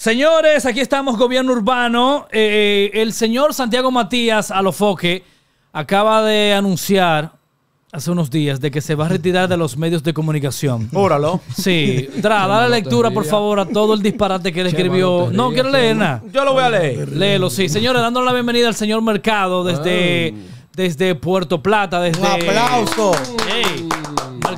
Señores, aquí estamos, gobierno urbano. Eh, el señor Santiago Matías Alofoque acaba de anunciar hace unos días de que se va a retirar de los medios de comunicación. Júralo. Sí, Dra, dale lectura, por favor, a todo el disparate que él escribió. No, quiero leer nada. Yo lo voy a leer. Léelo, sí. Señores, dándole la bienvenida al señor Mercado desde, desde Puerto Plata, desde... Un aplauso. Ey,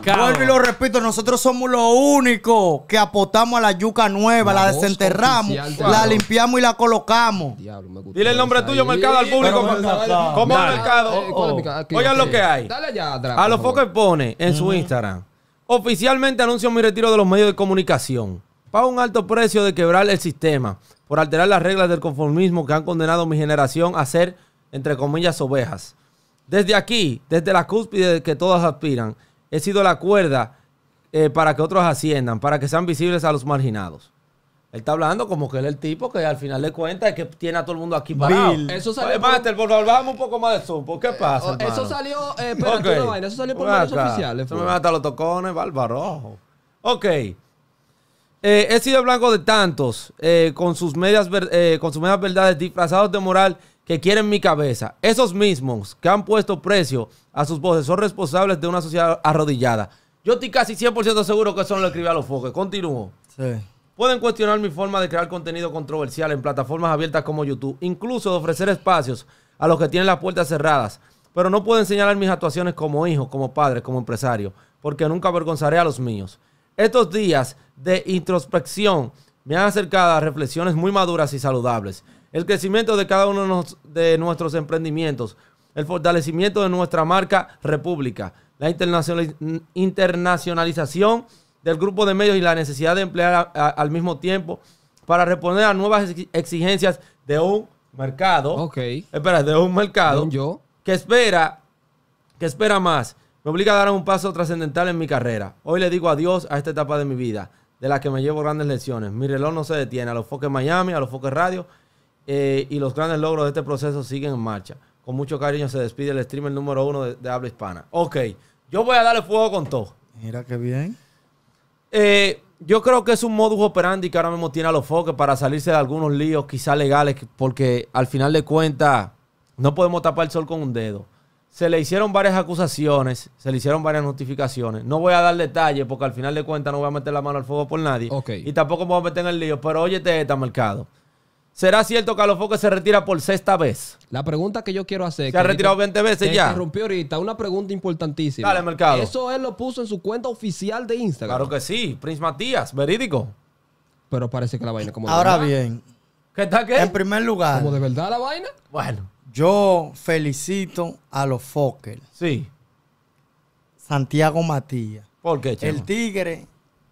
Mercado. Vuelvo y lo repito, nosotros somos los únicos que apostamos a la yuca nueva, la, desenterramos, oficial la limpiamos y la colocamos. Diablo, me gustó Dile el nombre tuyo, ahí. mercado, al público. Pero. ¿Cómo Dale. es mercado? Eh, ¿cuál es mi ca- aquí, Oigan aquí. lo que hay. Dale allá atrás. A lo por foco favor. pone en su Instagram. Oficialmente anuncio mi retiro de los medios de comunicación. Pago un alto precio de quebrar el sistema por alterar las reglas del conformismo que han condenado a mi generación a ser, entre comillas, ovejas. Desde aquí, desde la cúspide que todas aspiran, he sido la cuerda eh, para que otros asciendan, para que sean visibles a los marginados. Él está hablando como que él es el tipo que al final de cuentas es que tiene a todo el mundo aquí parado. Bill. Eso salió Oye, por- Master, por favor, un poco más de zoom. ¿Por qué pasa, Oh, Eso salió, eh, una vaina, eso salió por medios oficiales. Fue. me mata los tocones, bárbaro. Ok. Eh, he sido blanco de tantos eh, con, sus medias eh, con sus medias verdades disfrazados de moral que quieren mi cabeza. Esos mismos que han puesto precio a sus voces son responsables de una sociedad arrodillada. Yo estoy casi 100% seguro que eso no lo escribí a los foques. Continúo. Sí. Pueden cuestionar mi forma de crear contenido controversial en plataformas abiertas como YouTube, incluso de ofrecer espacios a los que tienen las puertas cerradas, pero no pueden señalar mis actuaciones como hijo, como padre, como empresario, porque nunca avergonzaré a los míos. Estos días de introspección me han acercado a reflexiones muy maduras y saludables. El crecimiento de cada uno de nuestros emprendimientos, el fortalecimiento de nuestra marca República, la internacionali- internacionalización del grupo de medios y la necesidad de emplear a- a- al mismo tiempo para responder a nuevas ex- exigencias de un mercado. Ok. Espera, de un mercado yo. que espera, que espera más. Me obliga a dar un paso trascendental en mi carrera. Hoy le digo adiós a esta etapa de mi vida, de la que me llevo grandes lecciones. Mi reloj no se detiene. A los foques Miami, a los foques radio eh, y los grandes logros de este proceso siguen en marcha. Con mucho cariño se despide el streamer número uno de, de habla hispana. Ok, yo voy a darle fuego con todo. Mira qué bien. Eh, yo creo que es un modus operandi que ahora mismo tiene a los foques para salirse de algunos líos quizás legales, que- porque al final de cuentas no podemos tapar el sol con un dedo. Se le hicieron varias acusaciones, se le hicieron varias notificaciones. No voy a dar detalles porque al final de cuentas no voy a meter la mano al fuego por nadie. Ok. Y tampoco me voy a meter en el lío, pero óyete esta, mercado. ¿Será cierto que a los foques se retira por sexta vez? La pregunta que yo quiero hacer. Se ha que retirado ahorita- 20 veces que ya. interrumpió ahorita. Una pregunta importantísima. Dale, Mercado. Eso él lo puso en su cuenta oficial de Instagram. Claro que sí, Prince Matías, verídico. Pero parece que la vaina como de Ahora bien, ¿Qué tal qué? en primer lugar, ¿Como de verdad la vaina? Bueno, yo felicito a los Fokker, sí. Santiago Matías. ¿Por qué, Chema? El tigre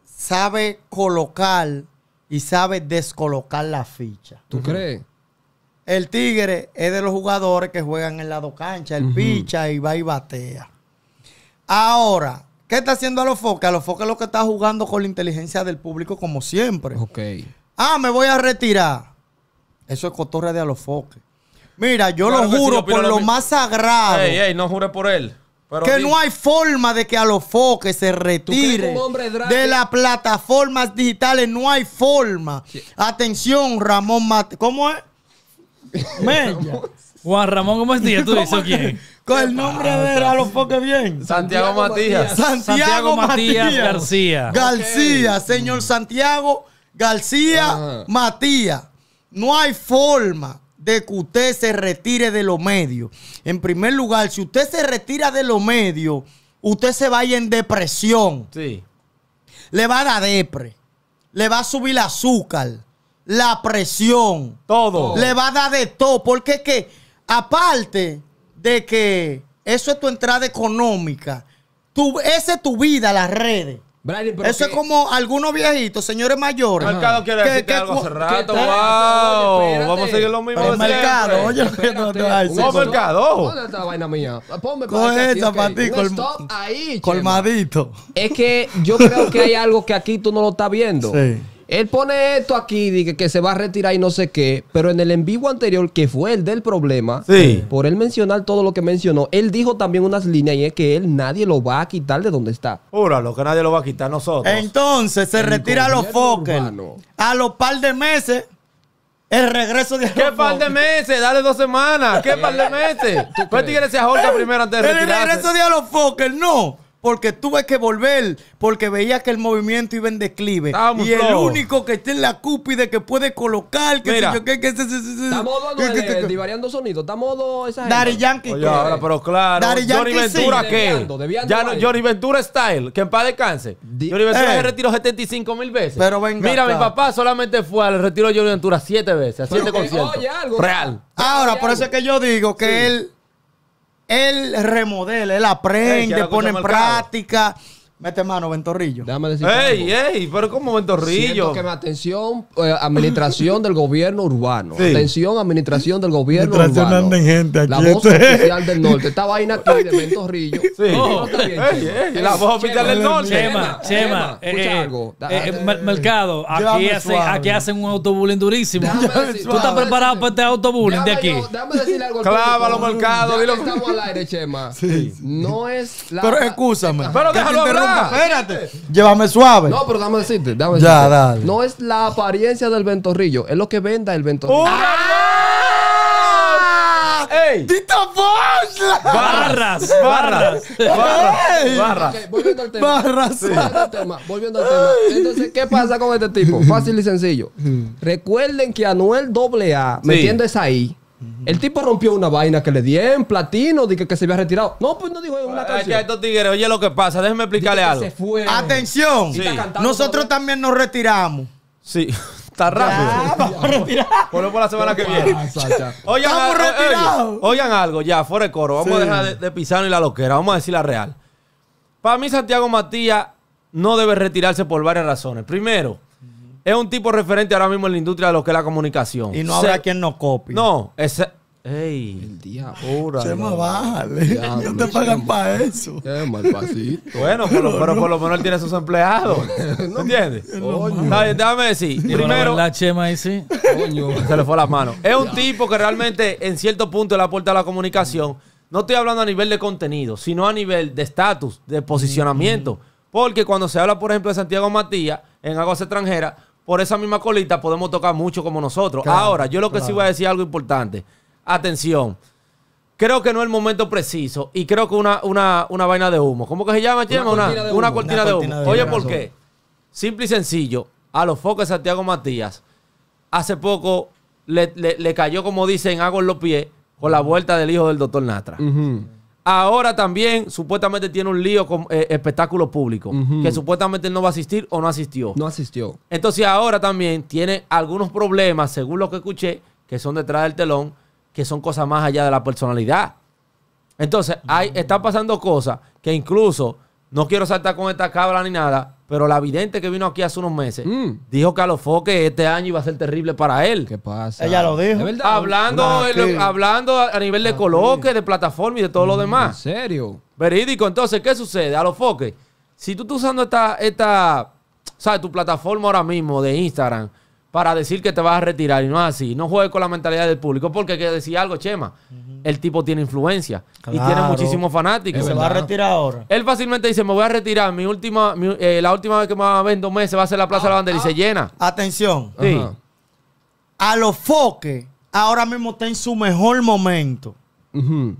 sabe colocar y sabe descolocar la ficha. ¿Tú crees? El tigre es de los jugadores que juegan en la dos cancha, el picha y va y batea. Ahora, ¿qué está haciendo a los foques? A los foques lo que está jugando con la inteligencia del público como siempre. Ok. Ah, me voy a retirar. Eso es cotorre de a los foques. Mira, yo Claro lo juro por lo lo más sagrado Ey, ey, no jure por él. Pero que no hay forma de que a los foques se retire de las plataformas digitales. No hay forma. Atención, Ramón Mate. ¿Cómo es? Mella. Juan Ramón, ¿cómo es? ¿Tú dices o quién? Con el nombre de él a los foques bien. Santiago, Santiago Matías. Santiago, Santiago Matías, Matías García. García, señor Santiago García Ajá. Matías. No hay forma de que usted se retire de los medios. En primer lugar, si usted se retira de los medios, usted se vaya en depresión. Sí. Le va a dar depre. Le va a subir el azúcar, la presión. Todo. Le va a dar de todo. Porque es que, aparte de que eso es tu entrada económica, tu, esa es tu vida, las redes. Brian, pero Eso que- es como algunos viejitos, señores mayores. Mercado quiere decirte que algo hace rato. Wow. Oye. Vamos a seguir lo mismo. De mercado, oye, lo que no te va a decir. No, mercado. ¿Dónde está la vaina mía? Ponme Coge esa ahí, Chema. Colmadito. Es que yo creo que hay algo que aquí tú no lo estás viendo. Sí. Él pone esto aquí, dice que se va a retirar y no sé qué, pero en el en vivo anterior, que fue el del problema, Sí. por él mencionar todo lo que mencionó, él dijo también unas líneas y es que él nadie lo va a quitar de donde está. Júralo, que nadie lo va a quitar nosotros. Entonces se El retira a los Fokker. A los par de meses, el regreso de ¿Qué par de meses? Dale dos semanas. ¿Qué par de meses? Pues Tigres se ahorca primero antes de El regreso retirarse. de a los Fokker, no. Porque tuve que volver, porque veía que el movimiento iba en declive. Estaba muy y el único que está en la cúpide que puede colocar, que Mira. sé yo qué, que se, se, se, se- Está modo que- que- que- divariando sonido, está modo esa gente. Yankee. Oye, ¿qué? ahora, pero claro. Johnny Yankee sí. Ventura, ¿qué? Desviando, desviando Ya no. Johnny Ventura style, que en paz descanse. Di- Johnny Ventura Eh. se retiró 75 mil veces. Pero venga Mira, mi papá solamente fue al retiro de Johnny Ventura siete veces, a siete que- conciertos. Real. Ahora, por eso es que yo digo que él, él remodela, él aprende, pone en mercado. Mete mano, Ventorrillo. Déjame decir Ey, algo. ey, pero como Ventorrillo. Siento que mi atención, eh, administración del gobierno urbano. Sí. Atención, administración del gobierno Administración urbano. gente La aquí, voz este. oficial del norte. Esta vaina aquí de Ventorrillo. Sí. Ey, ey, la voz oficial del norte. Chema, Chema, escucha eh, algo. Eh, eh, mercado, aquí hacen, suave. aquí hacen un autobullying durísimo. Déjame decir- ¿Tú estás preparado para este autobullying de aquí? yo- Déjame decirle algo al Clávalo, mercado, dilo. que Estamos al aire, Chema. No es la. Pero escúchame. Pero déjalo interrumpa. Hablar. Espérate. Llévame suave. No, pero déjame decirte. déjame Ya, decirte. dale. No es la apariencia del ventorrillo, es lo que venda el ventorrillo. ¡Ah! ¡Ey! ¡Tito! Barras, Barras, barras. barras, Ey. barras. Ok, volviendo al tema. Barras. Volviendo al tema, volviendo al tema. Entonces, ¿qué pasa con este tipo? Fácil y sencillo. Recuerden que Anuel AA, Sí. metiéndose ahí, el tipo rompió una vaina que le di en platino, dije que se había retirado. No, pues no dijo en una canción. estos tigres, oye lo que pasa, déjeme explicarle algo. Se fue. Atención. Sí. Nosotros también nos retiramos. Sí, está rápido. vamos a retirar. Ponlo por la semana que viene. Oigan, Estamos al- oye, retirados. oigan algo, ya, fuera de coro. Vamos Sí. a dejar de, de Pisano y la loquera. Vamos a decir la real. Para mí, Santiago Matías no debe retirarse por varias razones. Primero, es un tipo referente ahora mismo en la industria de lo que es la comunicación. Y no habrá Se- quien nos copie. No, ese. ey, El diablo. pura, Chema, no. bájale. Diablo, No te pagan Chema. para eso. Qué mal pasito. Bueno, pero, pero por lo menos él tiene sus empleados. ¿Entiendes? Está bien, déjame decir. La Primero, verdad, Chema, ahí sí. Coño. Se le fue la mano. Es un tipo que realmente en cierto punto le aporta a la comunicación. No estoy hablando a nivel de contenido, sino a nivel de estatus, de posicionamiento. Porque cuando se habla, por ejemplo, de Santiago Matías en aguas extranjeras, por esa misma colita podemos tocar mucho como nosotros. Ahora, yo lo que sí voy a decir algo importante. Atención. Creo que no es el momento preciso y creo que una, una, una vaina de humo. ¿Cómo que se llama, Chema? Una, cortina de una humo. cortina de humo. de Oye. ¿por qué? Simple y sencillo. A los focos de Santiago Matías hace poco le, le- le cayó, como dicen, hago en los pies con la vuelta del hijo del doctor Natra. Ujú. Ahora también supuestamente tiene un lío con eh, espectáculos públicos, que supuestamente él no va a asistir o no asistió. No asistió. Entonces ahora también tiene algunos problemas, según lo que escuché, que son detrás del telón, que son cosas más allá de la personalidad. Entonces, hay, están pasando cosas que incluso, no quiero saltar con esta cabra ni nada, pero la vidente que vino aquí hace unos meses Mm. dijo que a los foques este año iba a ser terrible para él. ¿Qué pasa? Ella lo dijo. Hablando, Ah, en lo- hablando a nivel de coloque, de plataforma y de todo lo ¿En demás. serio? Verídico. Entonces, ¿qué sucede? A los foques, si tú estás usando esta, esta, ¿sabes? Tu plataforma ahora mismo de Instagram para decir que te vas a retirar y no es así, no juegues con la mentalidad del público, porque hay que decir algo, Chema. El tipo tiene influencia y tiene muchísimos fanáticos. Se va a retirar ahora. Él fácilmente dice, me voy a retirar, mi última, mi- eh, la última vez que me va a ver en dos meses va a ser la Plaza de la Bandera y se llena. Atención. Sí. A los foques ahora mismo está en su mejor momento. Ujú.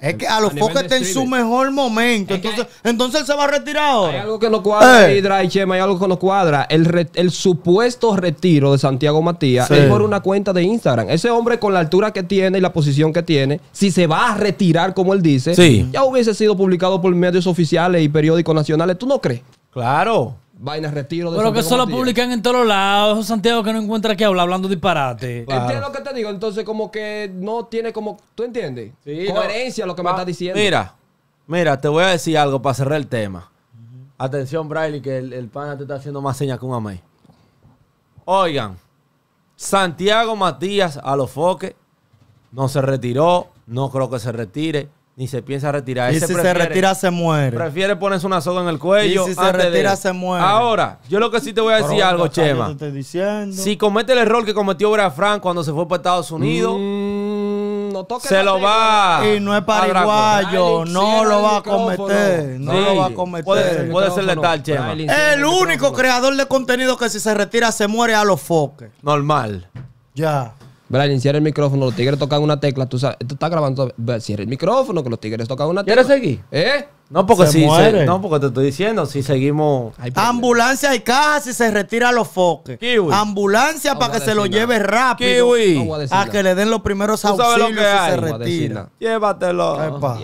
Es que a los de está en su mejor momento. Es Entonces, entonces él se va a retirar Hay ahora. algo que no cuadra, Eh. Hidra y Chema, hay algo que no cuadra. El, re- el supuesto retiro de Santiago Matías Sí. es por una cuenta de Instagram. Ese hombre con la altura que tiene y la posición que tiene, si se va a retirar, como él dice, Sí. ya hubiese sido publicado por medios oficiales y periódicos nacionales. ¿Tú no crees? Claro. Vaina retiro de Pero que eso lo publican en todos lados. Santiago que no encuentra que habla hablando disparate. Claro. Entiendo lo que te digo, entonces como que no tiene como, ¿tú entiendes? Sí, Coherencia no. lo que me estás diciendo. Mira, mira, te voy a decir algo para cerrar el tema. Atención, Braille, que el, el pana te está haciendo más señas que un amé. Oigan, Santiago Matías a los foques no se retiró, no creo que se retire, ni se piensa retirar. Y Ese si se retira, se muere. Prefiere ponerse una soga en el cuello. Y si se de- retira, se muere. Ahora, yo lo que sí te voy a decir Pero algo, te Chema. estoy diciendo. Si comete el error que cometió Brea Frank cuando se fue para Estados Unidos, Mm, no toques se lo va Y no es paraguayo, no lo el va a cometer. No Sí. lo va a cometer. Puede- puede ser letal, Chema. Cierra El único creador de contenido que si se retira se muere a los foques. Normal. Ya. Brian, cierra el micrófono. Los tigres tocan una tecla. Tú, sabes, tú estás grabando. Cierra el micrófono, que los tigres tocan una tecla. ¿Quieres seguir? ¿Eh? No, porque Se si muere. no, porque te estoy diciendo, si seguimos. Ay, Ambulancia y caja si se retira los foques. Kiwi. Ambulancia No para que se lo lleve rápido. Kiwi. No a A que le den los primeros Tú sabes lo auxilios que si se retira. Llévatelo. ¿Qué pasa?